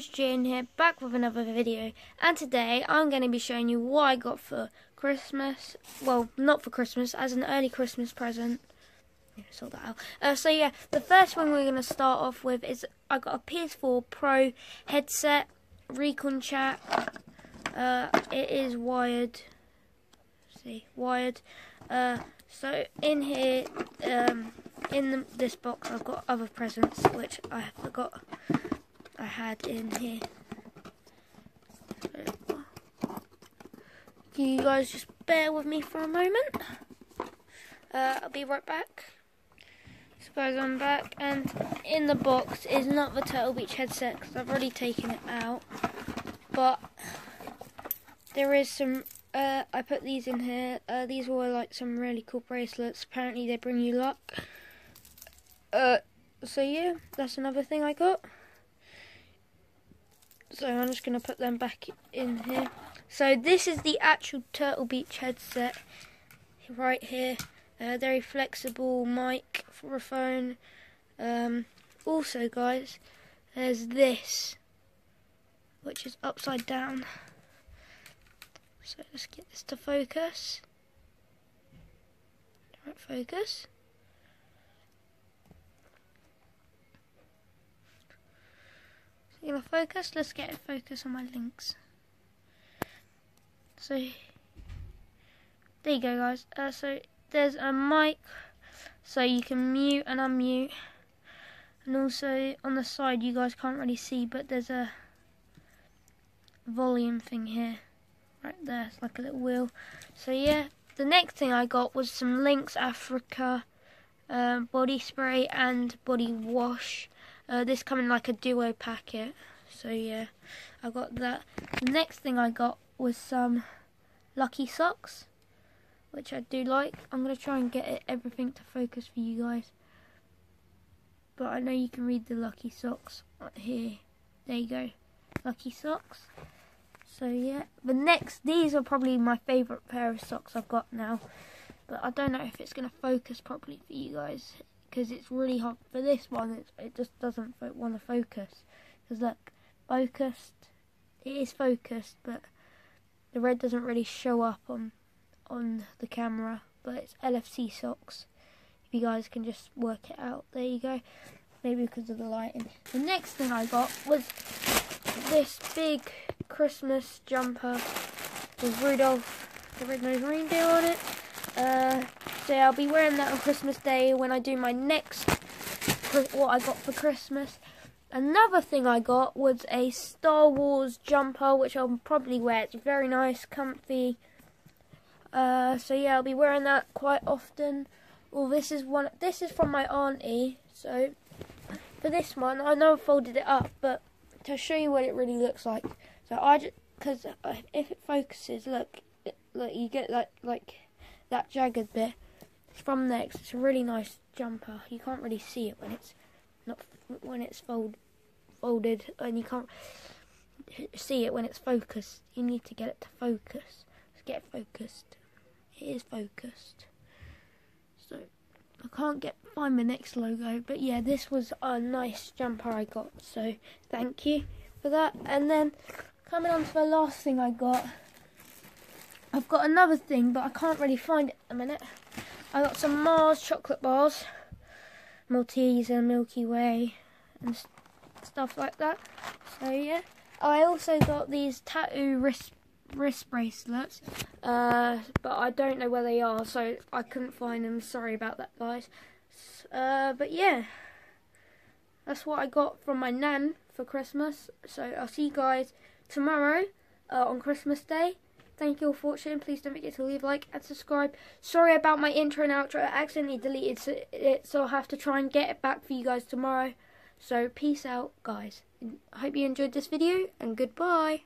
here, back with another video. And today I'm going to be showing you what I got for Christmas. Well, not for Christmas, as an early Christmas present. Yeah, sort that out. Uh, so yeah, the first one we're going to start off with is I got a PS4 Pro headset, Recon Chat. Uh, it is wired. See, wired. Uh, so in here, um, in the, this box, I've got other presents which I forgot I had in here. Can you guys just bear with me for a moment? Uh, I'll be right back. So guys, I'm back, and in the box is not the Turtle Beach headset because I've already taken it out. But there is some. Uh, I put these in here. Uh, these were like some really cool bracelets. Apparently, they bring you luck. Uh, so yeah, that's another thing I got. So I'm just going to put them back in here. So this is the actual Turtle Beach headset right here. Very flexible mic for a phone. Um, also, guys, there's this, which is upside down. So let's get this to focus. Right, focus. You gonna focus? Let's get it focus on my Lynx. So there you go, guys. Uh, so there's a mic, so you can mute and unmute, and also on the side you guys can't really see, but there's a volume thing here, right there. It's like a little wheel. So yeah, the next thing I got was some Lynx Africa uh, body spray and body wash. Uh, this come in like a duo packet. So yeah, I got that. The next thing I got was some Lucky Socks, which I do like. I'm going to try and get it, everything to focus for you guys. But I know you can read the Lucky Socks right here. There you go. Lucky Socks. So yeah, the next, these are probably my favourite pair of socks I've got now. But I don't know if it's going to focus properly for you guys because it's really hot. For this one, it just doesn't want to focus. Because look, focused. It is focused, but the red doesn't really show up on on the camera. But it's LFC socks. If you guys can just work it out, there you go. Maybe because of the lighting. The next thing I got was this big Christmas jumper with Rudolph the Red-Nosed Reindeer on it. Uh, so I'll be wearing that on Christmas Day when I do my next what I got for Christmas. Another thing I got was a Star Wars jumper, which I'll probably wear. It's very nice, comfy. Uh, so yeah, I'll be wearing that quite often. Well, this is one. This is from my auntie. So for this one, I know I folded it up, but to show you what it really looks like. So I just because if it focuses, look, it, look, you get like like that jagged bit it's from Next. It's a really nice jumper. You can't really see it when it's not when it's fold, folded, and you can't see it when it's focused. You need to get it to focus. Let's get focused. It is focused. So I can't get find my Next logo, but yeah, this was a nice jumper I got. So thank you for that. And then coming on to the last thing I got. I've got another thing, but I can't really find it a minute. I got some Mars chocolate bars, Malteser, Milky Way, and stuff like that. So yeah, I also got these tattoo wrist wrist bracelets, uh, but I don't know where they are, so I couldn't find them. Sorry about that, guys. Uh, but yeah, that's what I got from my nan for Christmas. So I'll see you guys tomorrow uh, on Christmas Day. Thank you all for watching. Please don't forget to leave a like and subscribe. Sorry about my intro and outro. I accidentally deleted it, so I'll have to try and get it back for you guys tomorrow. So peace out, guys. I hope you enjoyed this video, and goodbye.